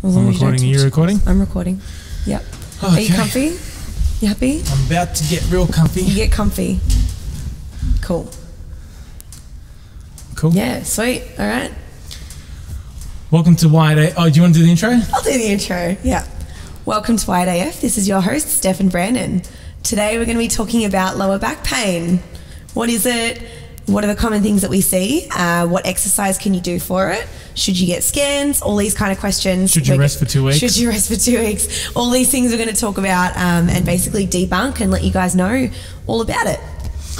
As I'm recording are you recording? I'm recording. Yep. Are you comfy? You happy? I'm about to get real comfy. You get comfy. Cool. Cool. Yeah, sweet. All right. Welcome to Wired A. Oh, do you want to do the intro? I'll do the intro. Yeah. Welcome to Wired AF. This is your host, Steph and Brandon. Today we're going to be talking about lower back pain. What is it? What are the common things that we see? Uh, what exercise can you do for it? Should you get scans? All these kind of questions. Should you We're rest for two weeks? Should you rest for two weeks? All these things we're going to talk about um, and basically debunk and let you guys know all about it.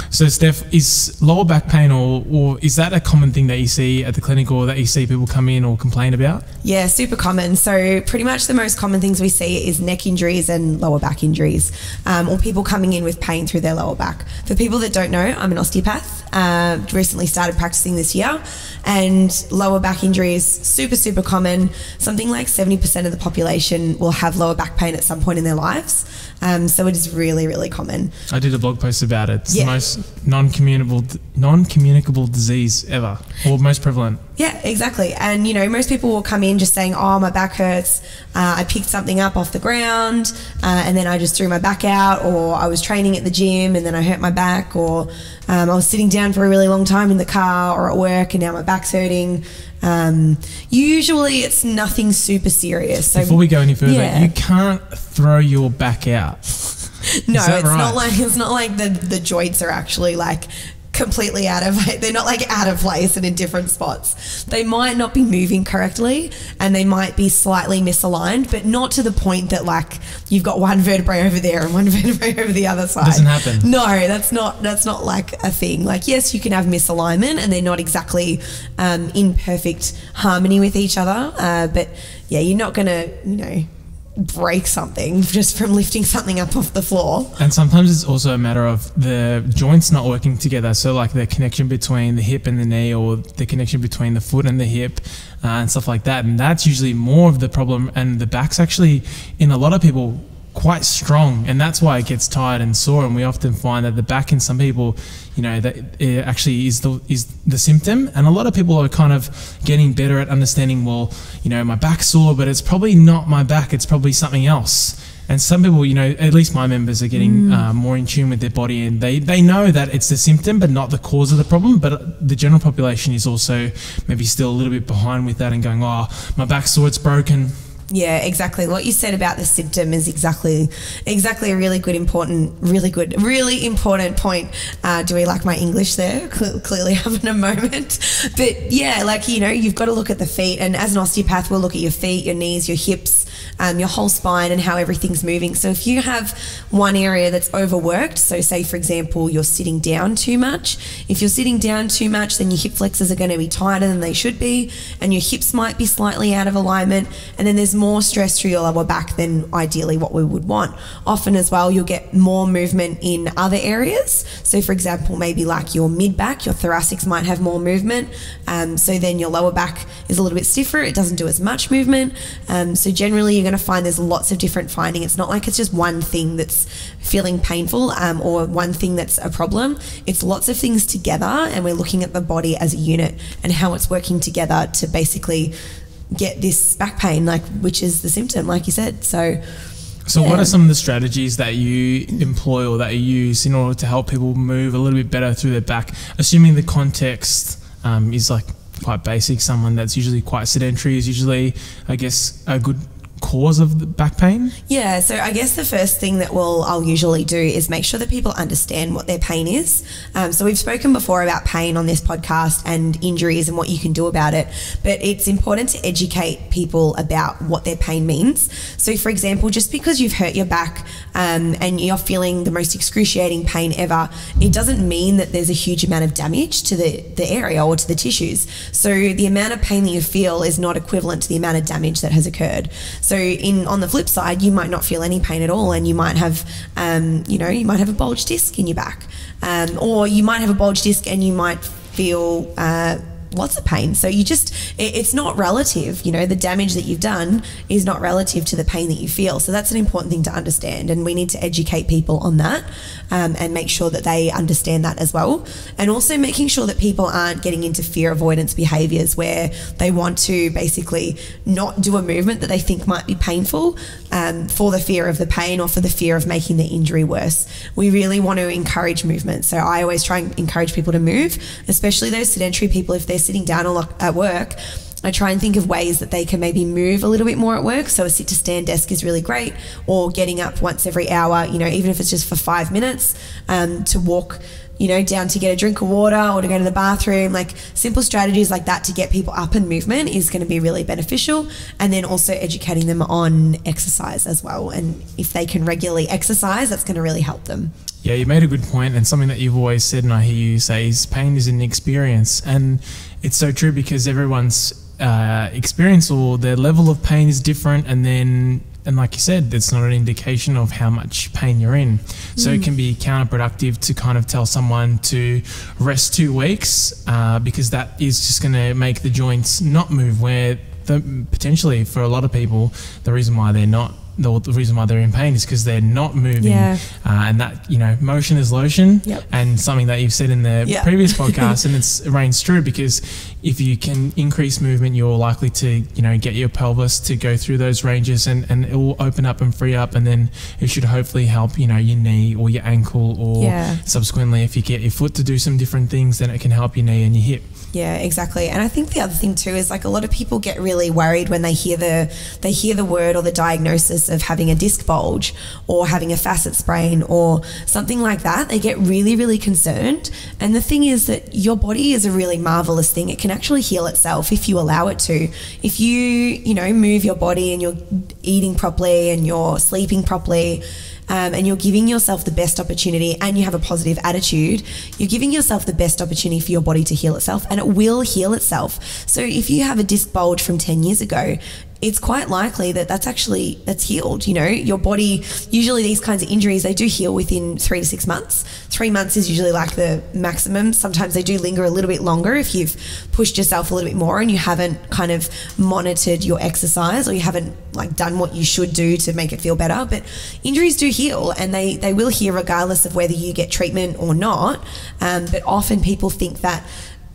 So, Steph, is lower back pain or, or is that a common thing that you see at the clinic or that you see people come in or complain about? Yeah, super common. So, pretty much the most common things we see is neck injuries and lower back injuries, um, or people coming in with pain through their lower back. For people that don't know, I'm an osteopath. Uh, recently started practicing this year, and lower back injuries super super common. Something like 70% of the population will have lower back pain at some point in their lives. Um, so it is really really common. I did a blog post about it. It's Yeah. the most non-communicable, non-communicable disease ever, or most prevalent. Yeah, exactly. And you know, most people will come in just saying, "Oh, my back hurts. Uh, I picked something up off the ground, uh, and then I just threw my back out, or I was training at the gym and then I hurt my back, or um, I was sitting down for a really long time in the car or at work and now my back's hurting." Um, usually, it's nothing super serious. So Before we go any further, Yeah. you can't throw your back out. no, it's right? not like it's not like the the joints are actually like completely out of they're not like out of place and in different spots. They might not be moving correctly and they might be slightly misaligned, but not to the point that like you've got one vertebrae over there and one vertebrae over the other side. Doesn't happen. No, that's not that's not like a thing. Like yes, you can have misalignment and they're not exactly um, in perfect harmony with each other. Uh, but yeah, you're not gonna you know break something just from lifting something up off the floor. And sometimes it's also a matter of the joints not working together. So, like the connection between the hip and the knee, or the connection between the foot and the hip, uh, and stuff like that. And that's usually more of the problem. And the back's actually, in a lot of people, quite strong. And that's why it gets tired and sore. And we often find that the back in some people, you know, that it actually is the is the symptom. And a lot of people are kind of getting better at understanding. Well, you know, my back's sore, but it's probably not my back. It's probably something else. And some people, you know, at least my members are getting uh, more in tune with their body and they, they know that it's the symptom but not the cause of the problem. But the general population is also maybe still a little bit behind with that and going, oh, my back's sore, it's broken. Yeah, exactly. What you said about the symptom is exactly, exactly a really good, important, really good, really important point. Uh, do we like my English there? Cle- clearly having a moment, but yeah, like you know, you've got to look at the feet, and as an osteopath, we'll look at your feet, your knees, your hips, um, your whole spine, and how everything's moving. So if you have one area that's overworked, so say for example, you're sitting down too much. If you're sitting down too much, then your hip flexors are going to be tighter than they should be, and your hips might be slightly out of alignment, and then there's more stress through your lower back than ideally what we would want. Often as well, you'll get more movement in other areas. So for example, maybe like your mid back, your thoracics might have more movement. Um, so then your lower back is a little bit stiffer. It doesn't do as much movement. Um, so generally, you're going to find there's lots of different finding. It's not like it's just one thing that's feeling painful um, or one thing that's a problem. It's lots of things together, and we're looking at the body as a unit and how it's working together to basically get this back pain, like which is the symptom, like you said. So. So, what are some of the strategies that you employ or that you use in order to help people move a little bit better through their back? Assuming the context um, is like quite basic, someone that's usually quite sedentary is usually, I guess, a good cause of the back pain. Yeah, so I guess the first thing that we'll I'll usually do is make sure that people understand what their pain is. Um, so we've spoken before about pain on this podcast and injuries and what you can do about it, but it's important to educate people about what their pain means. So, for example, just because you've hurt your back um, and you're feeling the most excruciating pain ever, it doesn't mean that there's a huge amount of damage to the the area or to the tissues. So the amount of pain that you feel is not equivalent to the amount of damage that has occurred. In on the flip side, you might not feel any pain at all, and you might have, um, you know, you might have a bulge disc in your back, um, or you might have a bulge disc and you might feel. Uh, lots of pain. So you just, it, it's not relative. You know, the damage that you've done is not relative to the pain that you feel. So that's an important thing to understand. And we need to educate people on that um, and make sure that they understand that as well. And also making sure that people aren't getting into fear avoidance behaviors where they want to basically not do a movement that they think might be painful um, for the fear of the pain or for the fear of making the injury worse. We really want to encourage movement. So I always try and encourage people to move, especially those sedentary people if they're sitting down a lot at work. I try and think of ways that they can maybe move a little bit more at work. So a sit to stand desk is really great, or getting up once every hour, you know, even if it's just for five minutes um, to walk you know, down to get a drink of water or to go to the bathroom. Like simple strategies like that to get people up and movement is going to be really beneficial. And then also educating them on exercise as well. And if they can regularly exercise, that's going to really help them. Yeah, you made a good point, and something that you've always said, and I hear you say, is pain is an experience, and it's so true because everyone's uh, experience or their level of pain is different, and then and like you said, it's not an indication of how much pain you're in. So mm. it can be counterproductive to kind of tell someone to rest two weeks uh, because that is just going to make the joints not move. Where the, potentially for a lot of people, the reason why they're not the, the reason why they're in pain is because they're not moving. Yeah. Uh, and that, you know, motion is lotion. Yep. And something that you've said in the yep. previous podcast, and it's it reigns true because if you can increase movement, you're likely to, you know, get your pelvis to go through those ranges and, and it will open up and free up. And then it should hopefully help, you know, your knee or your ankle or yeah. subsequently, if you get your foot to do some different things, then it can help your knee and your hip. Yeah, exactly. And I think the other thing too is like a lot of people get really worried when they hear the they hear the word or the diagnosis of having a disc bulge or having a facet sprain or something like that. They get really really concerned. And the thing is that your body is a really marvelous thing. It can actually heal itself if you allow it to. If you, you know, move your body and you're eating properly and you're sleeping properly, um, and you're giving yourself the best opportunity and you have a positive attitude, you're giving yourself the best opportunity for your body to heal itself and it will heal itself. So if you have a disc bulge from 10 years ago, it's quite likely that that's actually that's healed you know? Your body usually these kinds of injuries they do heal within three to six months. Three months is usually like the maximum. Sometimes they do linger a little bit longer if you've pushed yourself a little bit more and you haven't kind of monitored your exercise or you haven't like done what you should do to make it feel better. But injuries do heal and they they will heal regardless of whether you get treatment or not. Um, but often people think that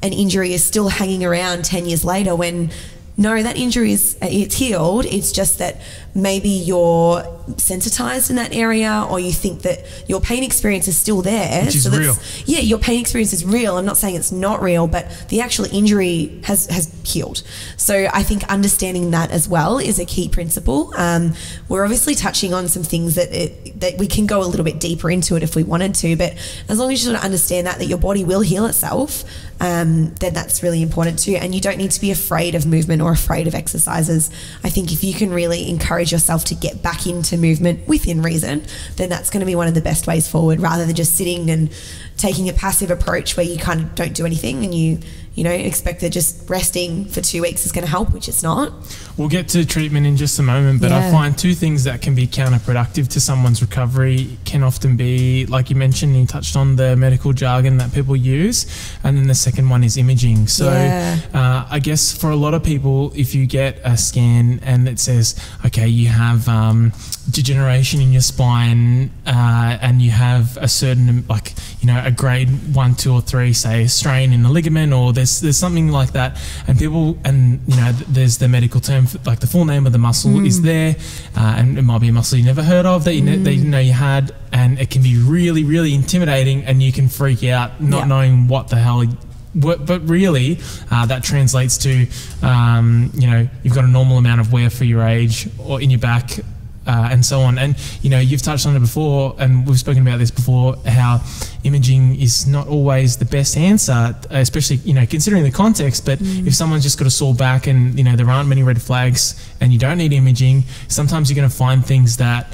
an injury is still hanging around 10 years later when no, that injury is uh, it's healed. It's just that maybe you're sensitized in that area, or you think that your pain experience is still there. Which is so real. Yeah, your pain experience is real. I'm not saying it's not real, but the actual injury has has healed. So I think understanding that as well is a key principle. Um, we're obviously touching on some things that it, that we can go a little bit deeper into it if we wanted to, but as long as you sort of understand that that your body will heal itself, um, then that's really important too. And you don't need to be afraid of movement or afraid of exercises. I think if you can really encourage yourself to get back into movement within reason, then that's going to be one of the best ways forward rather than just sitting and taking a passive approach where you kind of don't do anything and you you know, expect that just resting for two weeks is going to help, which it's not. We'll get to treatment in just a moment, but yeah. I find two things that can be counterproductive to someone's recovery can often be, like you mentioned, you touched on the medical jargon that people use, and then the second one is imaging. So yeah. uh, I guess for a lot of people, if you get a scan and it says, okay, you have um, degeneration in your spine uh, and you have a certain, like, you know, a grade one, two, or three, say, strain in the ligament or there's there's something like that, and people and you know there's the medical term for, like the full name of the muscle mm. is there, uh, and it might be a muscle you never heard of that you, mm. that you know you had, and it can be really really intimidating, and you can freak out not yeah. knowing what the hell but really, uh, that translates to, um, you know, you've got a normal amount of wear for your age or in your back uh, and so on. And you know, you've touched on it before, and we've spoken about this before. How imaging is not always the best answer, especially you know considering the context. But mm. if someone's just got a sore back and you know there aren't many red flags, and you don't need imaging, sometimes you're going to find things that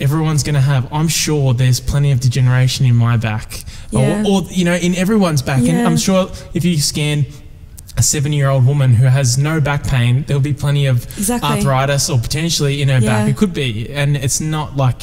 everyone's going to have. I'm sure there's plenty of degeneration in my back, yeah. or, or, you know in everyone's back. Yeah. And I'm sure if you scan a seven year old woman who has no back pain, there'll be plenty of exactly. arthritis or potentially in her yeah. back. It could be. And it's not like,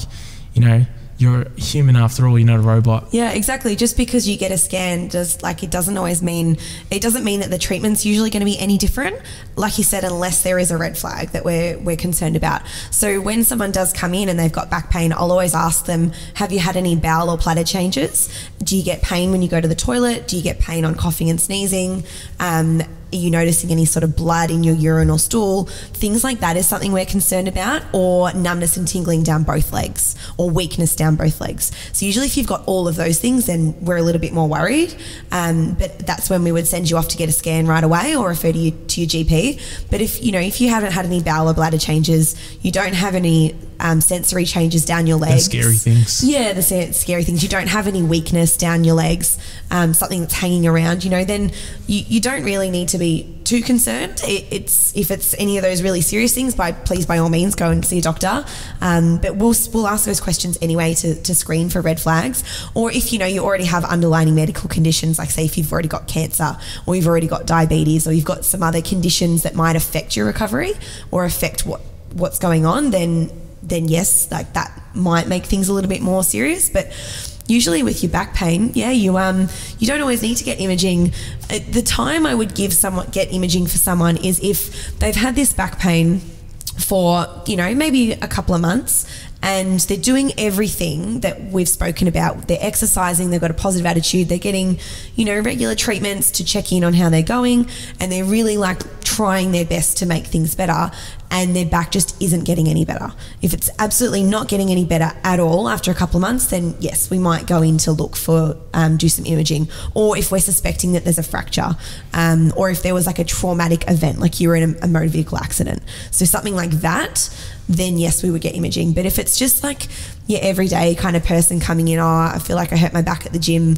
you know, you're human after all. You're not a robot. Yeah, exactly. Just because you get a scan does like it doesn't always mean it doesn't mean that the treatment's usually going to be any different. Like you said, unless there is a red flag that we're we're concerned about. So when someone does come in and they've got back pain, I'll always ask them, "Have you had any bowel or bladder changes? Do you get pain when you go to the toilet? Do you get pain on coughing and sneezing?" Um, are you noticing any sort of blood in your urine or stool? Things like that is something we're concerned about, or numbness and tingling down both legs, or weakness down both legs. So usually, if you've got all of those things, then we're a little bit more worried. Um, but that's when we would send you off to get a scan right away, or refer to you to your GP. But if you know if you haven't had any bowel or bladder changes, you don't have any um, sensory changes down your legs, The scary things. yeah, the scary things. You don't have any weakness down your legs, um, something that's hanging around. You know, then you, you don't really need to be too concerned. It, it's if it's any of those really serious things, by please by all means go and see a doctor. Um, but we'll we'll ask those questions anyway to, to screen for red flags. Or if you know you already have underlying medical conditions, like say if you've already got cancer, or you've already got diabetes, or you've got some other conditions that might affect your recovery or affect what what's going on, then then yes, like that might make things a little bit more serious. But usually with your back pain, yeah, you um you don't always need to get imaging. Uh, The time I would give someone get imaging for someone is if they've had this back pain for you know maybe a couple of months and they're doing everything that we've spoken about they're exercising they've got a positive attitude they're getting you know regular treatments to check in on how they're going and they're really like trying their best to make things better and their back just isn't getting any better. If it's absolutely not getting any better at all after a couple of months then yes we might go in to look for um, do some imaging. Or if we're suspecting that there's a fracture um, or if there was like a traumatic event like you were in a, a motor vehicle accident. So something like that then yes we would get imaging. But if it's just like your everyday kind of person coming in oh i feel like i hurt my back at the gym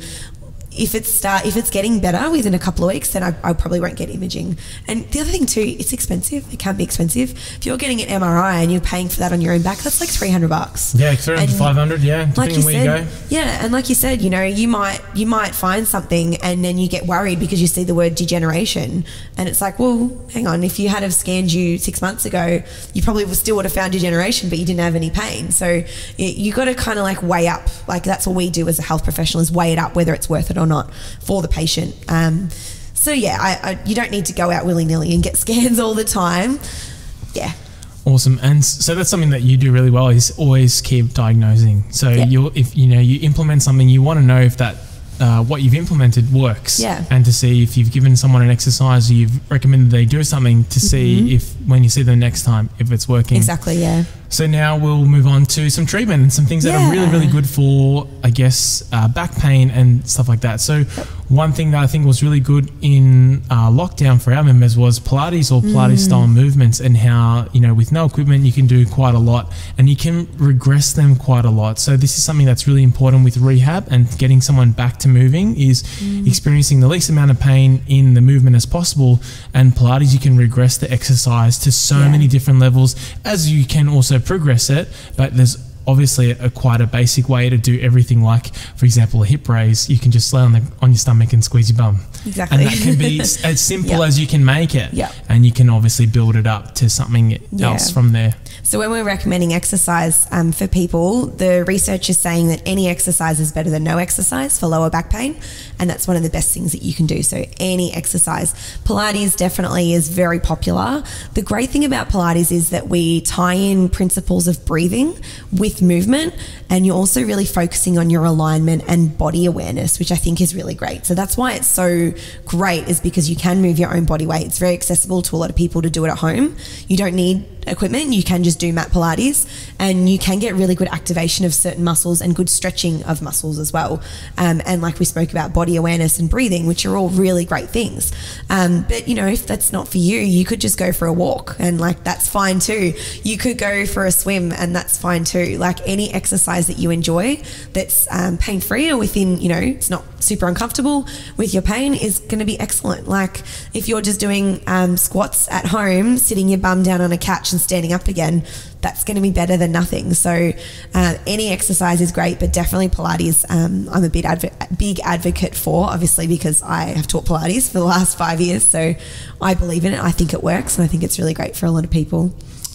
if it's start if it's getting better within a couple of weeks, then I, I probably won't get imaging. And the other thing too, it's expensive. It can't be expensive. If you're getting an MRI and you're paying for that on your own back, that's like three hundred bucks. Yeah, 300 And 500, yeah, depending Like you where said, you go. yeah, and like you said, you know, you might you might find something and then you get worried because you see the word degeneration, and it's like, well, hang on, if you had have scanned you six months ago, you probably would- still would have found degeneration, but you didn't have any pain. So you, you got to kind of like weigh up. Like that's what we do as a health professional is weigh it up whether it's worth it or not for the patient. Um, so yeah, I, I, you don't need to go out willy nilly and get scans all the time. Yeah, Awesome, and so that's something that you do really well is always keep diagnosing. So Yeah. you if you know you implement something, you want to know if that uh, what you've implemented works, Yeah. and to see if you've given someone an exercise or you've recommended they do something to see if when you see them next time if it's working. exactly. Yeah. So now we'll move on to some treatment and some things that are really, really good for, I guess, uh, back pain and stuff like that. So one thing that I think was really good in uh, lockdown for our members was Pilates or Pilates style movements and how, you know, with no equipment, you can do quite a lot and you can regress them quite a lot. So this is something that's really important with rehab and getting someone back to moving is experiencing the least amount of pain in the movement as possible. And Pilates, you can regress the exercise to so Yeah. many different levels as you can also progress it but there's obviously a, quite a basic way to do everything like for example a hip raise you can just lay on the on your stomach and squeeze your bum Exactly. and that can be as simple Yeah. as you can make it Yeah. and you can obviously build it up to something Yeah. else from there So when we're recommending exercise um, for people, the research is saying that any exercise is better than no exercise for lower back pain, and that's one of the best things that you can do. So any exercise, Pilates definitely is very popular. The great thing about Pilates is that we tie in principles of breathing with movement, and you're also really focusing on your alignment and body awareness, which I think is really great. So that's why it's so great, is because you can move your own body weight. It's very accessible to a lot of people to do it at home. You don't need equipment, you can just do mat Pilates and you can get really good activation of certain muscles and good stretching of muscles as well. Um, and like we spoke about, body awareness and breathing, which are all really great things. Um, but you know, if that's not for you, you could just go for a walk and like that's fine too. You could go for a swim and that's fine too. Like any exercise that you enjoy that's um, pain free or within, you know, it's not super uncomfortable with your pain is going to be excellent. Like if you're just doing um, squats at home, sitting your bum down on a couch and standing up again, that's going to be better than nothing. So uh, any exercise is great, but definitely Pilates. Um, I'm a big advo- big advocate for, obviously, because I have taught Pilates for the last five years. So I believe in it. I think it works, and I think it's really great for a lot of people.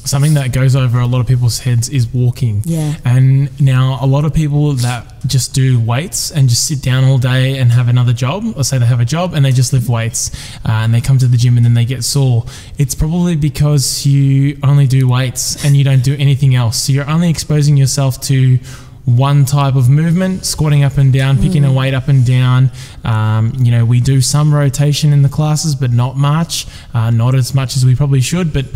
Something that goes over a lot of people's heads is walking. Yeah. And now a lot of people that just do weights and just sit down all day and have another job, or say they have a job and they just lift weights uh, and they come to the gym and then they get sore. It's probably because you only do weights and you don't do anything else. So you're only exposing yourself to one type of movement, squatting up and down, picking a weight up and down. Um, you know, we do some rotation in the classes, but not much, uh, not as much as we probably should. But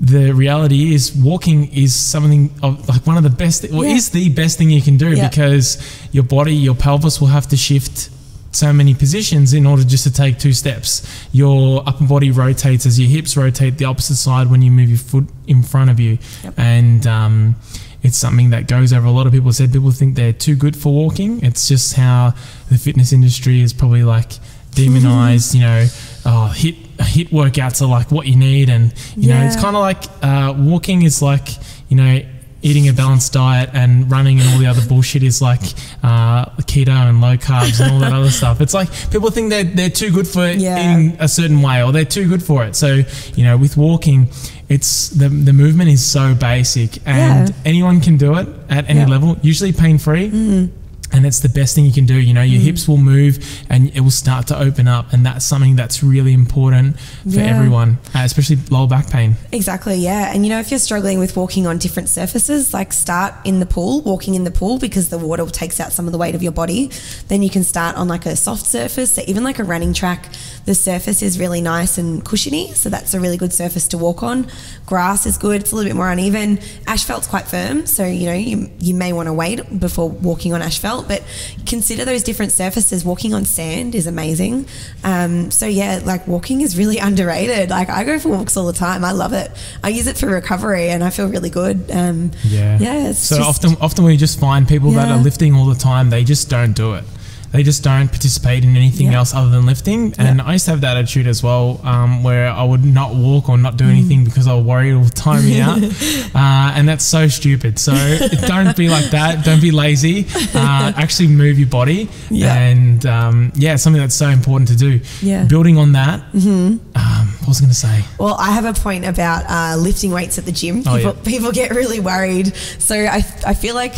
the reality is, walking is something of like one of the best, well, Yeah. is the best thing you can do Yeah. because your body, your pelvis will have to shift so many positions in order just to take two steps. Your upper body rotates as your hips rotate the opposite side when you move your foot in front of you. Yep. And um, it's something that goes over a lot of people said people think they're too good for walking. It's just how the fitness industry is probably like demonized, you know, oh, HIIT HIIT workouts are like what you need and you know, it's kind of like uh, walking is like, you know, eating a balanced diet and running and all the other bullshit is like uh, keto and low carbs and all that other stuff. It's like people think they're, they're too good for Yeah. eating a certain way or they're too good for it. So, you know, with walking, it's the, the movement is so basic and Yeah. anyone can do it at any Yeah. level, usually pain free. And it's the best thing you can do. You know, Mm. your hips will move and it will start to open up. And that's something that's really important for Yeah. everyone, uh, especially lower back pain. Exactly, yeah. And you know, if you're struggling with walking on different surfaces, like start in the pool, walking in the pool because the water takes out some of the weight of your body. Then you can start on like a soft surface, so even like a running track, the surface is really nice and cushiony, so that's a really good surface to walk on. Grass is good, it's a little bit more uneven. Asphalt's quite firm, so you know, you, you may want to wait before walking on asphalt, but consider those different surfaces. Walking on sand is amazing. Um, so yeah, like walking is really underrated. Like I go for walks all the time. I love it. I use it for recovery, and I feel really good. Um, Yeah. yeah. So just- often, often we just find people that are lifting all the time. They just don't do it. They just don't participate in anything Yeah. else other than lifting. And Yeah. I used to have that attitude as well, um, where I would not walk or not do Mm. anything because I was worried it would tire me out. uh, and that's so stupid. So don't be like that. Don't be lazy. Uh, actually move your body. Yeah. And um, yeah, something that's so important to do. Yeah. Building on that, um, what was I going to say? Well, I have a point about uh, lifting weights at the gym. Oh, People, yeah. people get really worried. So I, I feel like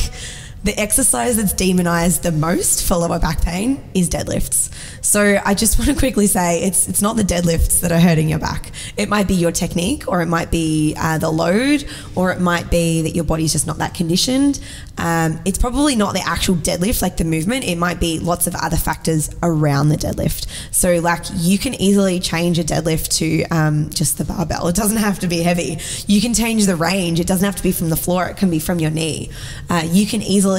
the exercise that's demonized the most for lower back pain is deadlifts. So I just want to quickly say it's it's not the deadlifts that are hurting your back. It might be your technique, or it might be uh, the load, or it might be that your body's just not that conditioned. Um, it's probably not the actual deadlift, like the movement. It might be lots of other factors around the deadlift. So like you can easily change a deadlift to um, just the barbell. It doesn't have to be heavy. You can change the range. It doesn't have to be from the floor. It can be from your knee. Uh, you can easily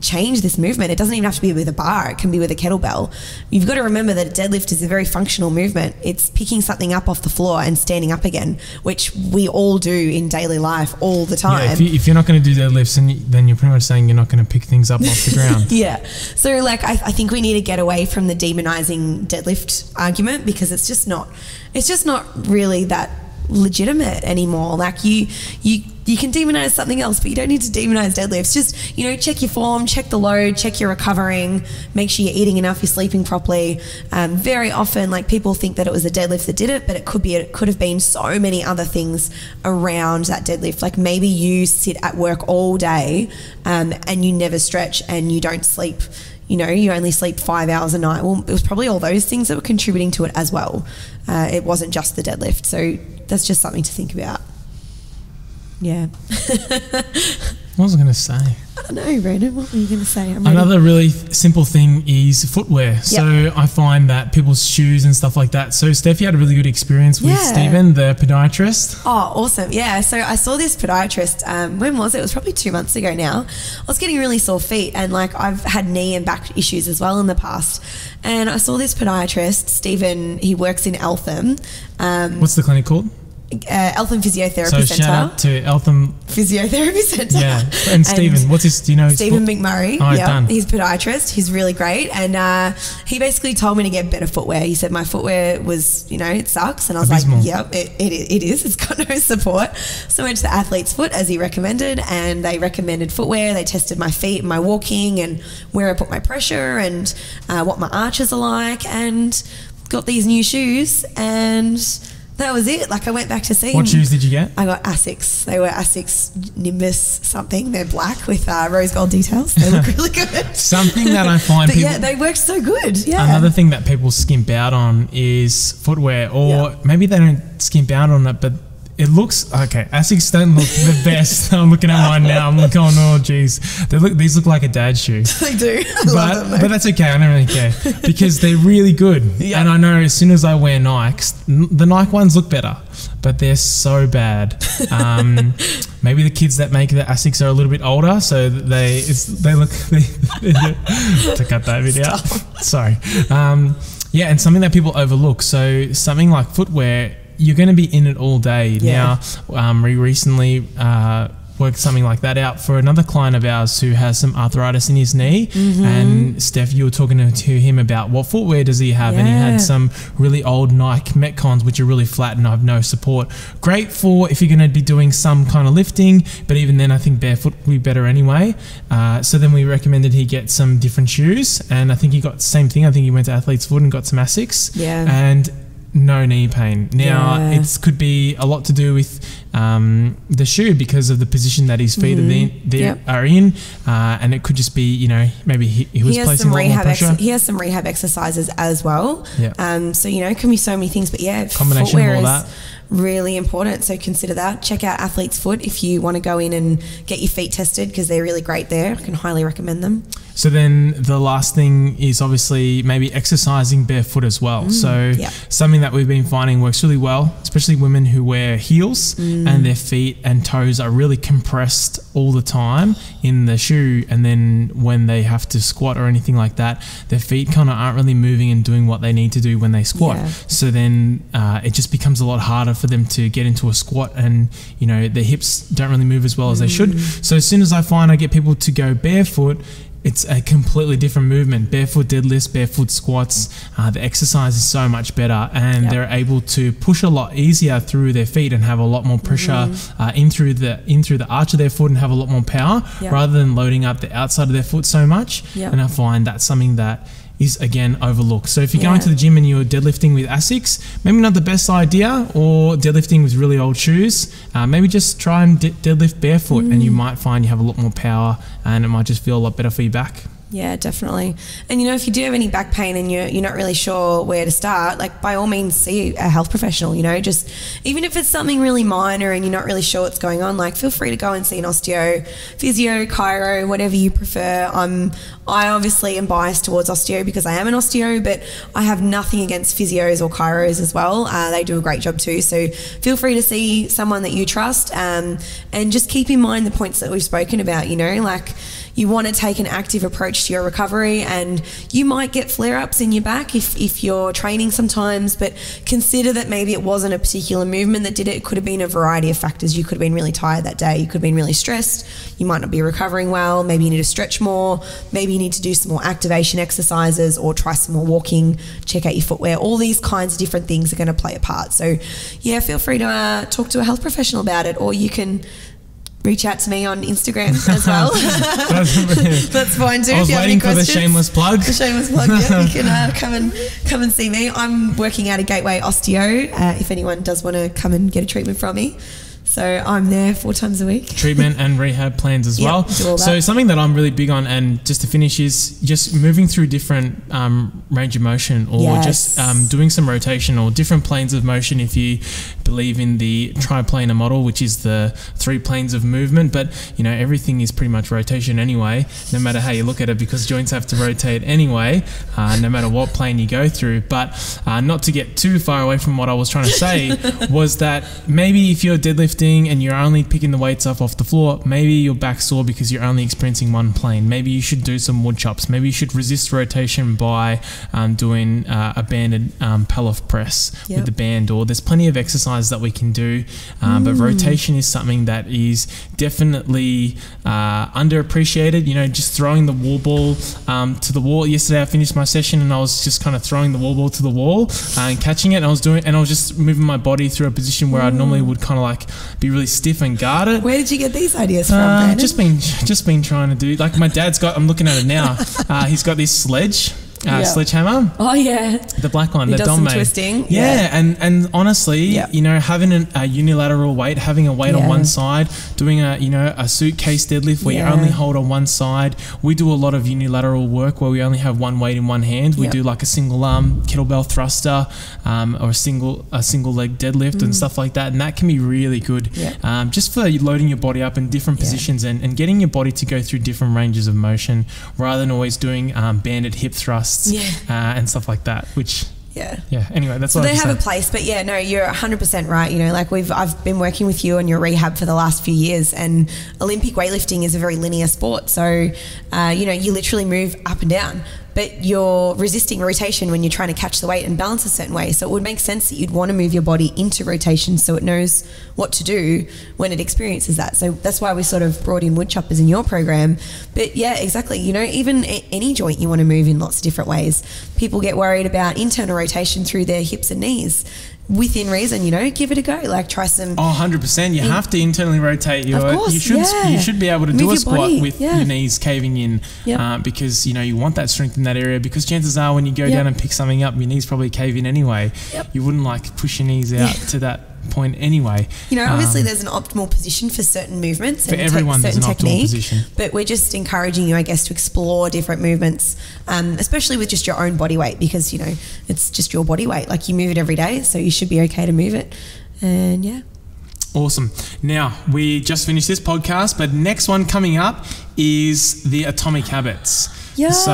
change this movement. It doesn't even have to be with a bar. It can be with a kettlebell. You've got to remember that a deadlift is a very functional movement. It's picking something up off the floor and standing up again, which we all do in daily life all the time. Yeah, if, you, you're not going to do deadlifts, then, you, then you're pretty much saying you're not going to pick things up off the ground. Yeah. So, like, I, I think we need to get away from the demonizing deadlift argument because it's just not, it's just not really that legitimate anymore. Like, you, you, you can demonize something else, but you don't need to demonize deadlifts. Just, you know, check your form, check the load, check you're recovering, make sure you're eating enough, you're sleeping properly. Um, very often, like, people think that it was a deadlift that did it, but it could be, it could have been so many other things around that deadlift. Like, maybe you sit at work all day um, and you never stretch and you don't sleep you know, you only sleep five hours a night. Well, it was probably all those things that were contributing to it as well. Uh, it wasn't just the deadlift. So that's just something to think about. Yeah. What was I going to say? I don't know, Brandon. What were you going to say? Another really simple thing is footwear. So I find that people's shoes and stuff like that. So Steph, you had a really good experience with Yeah. Stephen, the podiatrist. Oh, awesome. Yeah. So I saw this podiatrist. Um, when was it? It was probably two months ago now. I was getting really sore feet and like I've had knee and back issues as well in the past. And I saw this podiatrist, Stephen, he works in Eltham, um, What's the clinic called? Uh, Eltham Physiotherapy So Centre. shout out to Eltham. Physiotherapy Centre. Yeah. And Stephen, what's his, do you know Stephen foot- McMurray. Oh, yeah, done. he's a podiatrist. He's really great, and uh, he basically told me to get better footwear. He said my footwear was, you know, it sucks, and I was Abysmal. like, yep, it, it, it is. It's got no support. So I went to the athlete's foot as he recommended, and they recommended footwear. They tested my feet, and my walking, and where I put my pressure, and uh, what my arches are like, and got these new shoes and that was it. Like I went back to see What shoes did you get? I got Asics. They were Asics Nimbus something. They're black with uh, rose gold details. They look really good. Something that I find But people. yeah, they work so good. Yeah. Another thing that people skimp out on is footwear, or Yeah. maybe they don't skimp out on it, but it looks okay. Asics don't look the best. I'm looking at mine now. I'm like, oh no, geez, they look. These look like a dad shoe. they do. I but them. but that's okay. I don't really care because they're really good. Yeah. And I know as soon as I wear Nikes, the Nike ones look better, but they're so bad. Um, maybe the kids that make the Asics are a little bit older, so they it's, they look. to cut that video. out. Sorry. Um, yeah, and something that people overlook. So something like footwear, you're going to be in it all day. Yeah. Now, um, we recently uh, worked something like that out for another client of ours who has some arthritis in his knee. Mm-hmm. And Steph, you were talking to, him about what footwear does he have, and he had some really old Nike Metcons, which are really flat and have no support. Great for if you're going to be doing some kind of lifting, but even then, I think barefoot would be better anyway. Uh, so then we recommended he get some different shoes, and I think he got the same thing. I think he went to Athlete's Foot and got some Asics Yeah. and no knee pain. Now Yeah. it could be a lot to do with um, the shoe because of the position that his feet are, in, they Yep. are in, uh, and it could just be you know maybe he, he was he placing some a lot more pressure. Ex- he has some rehab exercises as well. Yeah. Um. So you know, it can be so many things, but yeah, Combination of all that. really important. So consider that. Check out Athlete's Foot if you want to go in and get your feet tested because they're really great there. I can highly recommend them. So then the last thing is obviously maybe exercising barefoot as well. so Mm, yeah. something that we've been finding works really well, especially women who wear heels Mm. and their feet and toes are really compressed all the time in the shoe and then when they have to squat or anything like that, their feet kind of aren't really moving and doing what they need to do when they squat. Yeah. So then uh, it just becomes a lot harder for them to get into a squat and you know their hips don't really move as well as they should. Mm. So as soon as I find I get people to go barefoot, it's a completely different movement. Barefoot deadlifts, barefoot squats. Uh, the exercise is so much better, and Yep. they're able to push a lot easier through their feet and have a lot more pressure uh, in through the in through the arch of their foot and have a lot more power, Yep. rather than loading up the outside of their foot so much. Yep. And I find that's something that is again overlooked. So if you're going Yeah. to the gym and you're deadlifting with Asics, maybe not the best idea, or deadlifting with really old shoes, uh, maybe just try and de- deadlift barefoot, and Mm. you might find you have a lot more power, and it might just feel a lot better for your back. Yeah, definitely. And you know, if you do have any back pain and you're you're not really sure where to start, like by all means see a health professional, you know, just even if it's something really minor and you're not really sure what's going on, like feel free to go and see an osteo, physio, chiro, whatever you prefer. I'm I obviously am biased towards osteo because I am an osteo, but I have nothing against physios or chiros as well. Uh, they do a great job too. So feel free to see someone that you trust um, and just keep in mind the points that we've spoken about, you know, like you want to take an active approach to your recovery and you might get flare-ups in your back if, if you're training sometimes but consider that maybe it wasn't a particular movement that did it. It could have been a variety of factors. You could have been really tired that day. You could have been really stressed. You might not be recovering well. Maybe you need to stretch more. Maybe you need to do some more activation exercises or try some more walking check out your footwear. All these kinds of different things are going to play a part. So yeah feel free to uh, talk to a health professional about it or you can reach out to me on Instagram as well. That's- fine too. I was if you have waiting for the shameless plug. The shameless plug. Yeah, you can uh, come and come and see me. I'm working out of Gateway Osteo. Uh, if anyone does want to come and get a treatment from me, so I'm there four times a week. treatment and rehab plans as well. do all that. So something that I'm really big on, and just to finish, is just moving through different um, range of motion, or Yes. just um, doing some rotation or different planes of motion. If you believe in the triplanar model, which is the three planes of movement, but you know everything is pretty much rotation anyway, no matter how you look at it, because joints have to rotate anyway, uh, no matter what plane you go through. But uh, not to get too far away from what I was trying to say, was that maybe if you're deadlifting and you're only picking the weights up off the floor, maybe your back sore because you're only experiencing one plane. Maybe you should do some wood chops. Maybe you should resist rotation by um, doing uh, a banded um, press Yep. with the band. Or there's plenty of exercises that we can do, um, but rotation is something that is definitely uh, underappreciated. You know, just throwing the wall ball um, to the wall. Yesterday, I finished my session and I was just kind of throwing the wall ball to the wall uh, and catching it. And I was doing, and I was just moving my body through a position where I normally would kind of like be really stiff and guard it. Where did you get these ideas from, Uh, just been just been trying to do like my dad's got I'm looking at it now uh, he's got this sledge uh, Yeah. Sledgehammer. Oh yeah. The black one, He the Dom twisting, Yeah, yeah. and and honestly, Yeah. you know, having an, a unilateral weight, having a weight on one side, doing a you know a suitcase deadlift where you only hold on one side. We do a lot of unilateral work where we only have one weight in one hand. We do like a single arm kettlebell thruster, um, or a single a single leg deadlift and stuff like that, and that can be really good. Mm. Um, just for loading your body up in different positions and, and getting your body to go through different ranges of motion rather than always doing um, banded hip thrusts Yeah. uh, and stuff like that. Which Yeah. yeah. Anyway, that's So they have a place, but yeah, no, you're 100% right. You know, like we've I've been working with you on your rehab for the last few years, and Olympic weightlifting is a very linear sport. So, uh, you know, you literally move up and down, but you're resisting rotation when you're trying to catch the weight and balance a certain way. So it would make sense that you'd want to move your body into rotation so it knows what to do when it experiences that. So that's why we sort of brought in wood choppers in your program. But yeah, exactly. You know, even any joint you want to move in lots of different ways. People get worried about internal rotation through their hips and knees. Within reason, you know, give it a go. Like try some. Oh, 100%. You have to internally rotate your Of course, you should yeah. you should be able to Move do a squat body, with yeah. your knees caving in Yep. uh, because you know you want that strength in that area because chances are when you go Yep. down and pick something up your knees probably cave in anyway. Yep. You wouldn't like push your knees out to that point anyway. You know, obviously Um, there's an optimal position for certain movements For and everyone, there's certain an optimal technique. position. But we're just encouraging you, I guess, to explore different movements, um, especially with just your own body weight, because you know it's just your body weight. Like you move it every day, so you should be okay to move it. And yeah, Awesome. Now, we just finished this podcast, but next one coming up is the Atomic Habits. Yes. So,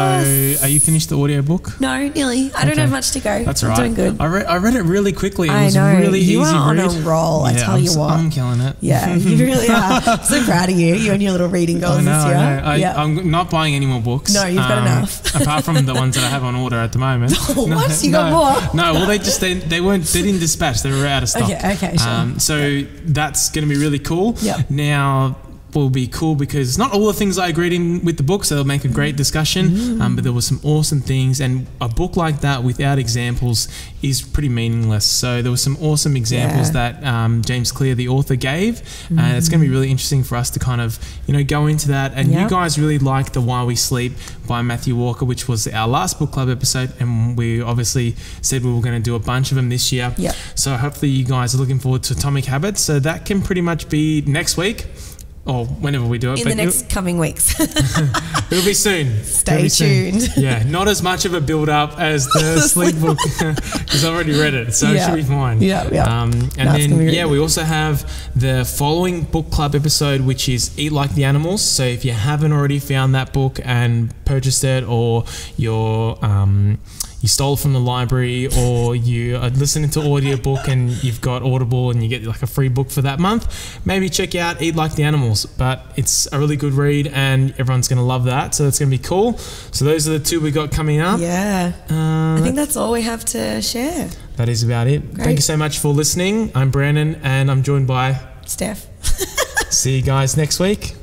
are you finished the audiobook? no, nearly. I don't have much to go. That's I'm. Doing good. I, re- I read it really quickly. It I was know. really You easy are on read. a roll, I Yeah, tell I'm you what. I'm killing it. Yeah, you really are. so proud of you. You and your little reading goals I know, this year. I know. I, yeah. I'm not buying any more books. Um, No, you've got enough. apart from the ones that I have on order at the moment. What? You got no, more? No, well, they just they, they weren't they didn't dispatch. They were out of stock. Okay, okay, sure. Um, so that's going to be really cool. Yep. Now will be cool because not all the things I agreed in with the book, so they'll make a great discussion. Mm. Um, but there were some awesome things, and a book like that without examples is pretty meaningless. So there were some awesome examples Yeah. that um, James Clear, the author, gave, and it's going to be really interesting for us to kind of you know go into that. And you guys really liked the Why We Sleep by Matthew Walker, which was our last book club episode, and we obviously said we were going to do a bunch of them this year. Yep. So hopefully you guys are looking forward to Atomic Habits. So that can pretty much be next week. Or whenever we do it, in but the next coming weeks. it'll, be soon. Stay be soon. tuned. Yeah, not as much of a build up as the sleep book because I've already read it, so it should be fine. Yeah, yeah. Um, and No, then really yeah, we also have the following book club episode, which is Eat Like the Animals. So if you haven't already found that book and purchased it, or you're um, you stole from the library, or you are listening to audiobook and you've got Audible and you get like a free book for that month, maybe check out Eat Like the Animals. But it's a really good read, and everyone's going to love that. So it's going to be cool. So those are the two we got coming up. yeah. Uh, I think that's all we have to share. that is about it. Thank you so much for listening. I'm Brandon, and I'm joined by. Steph. See you guys next week.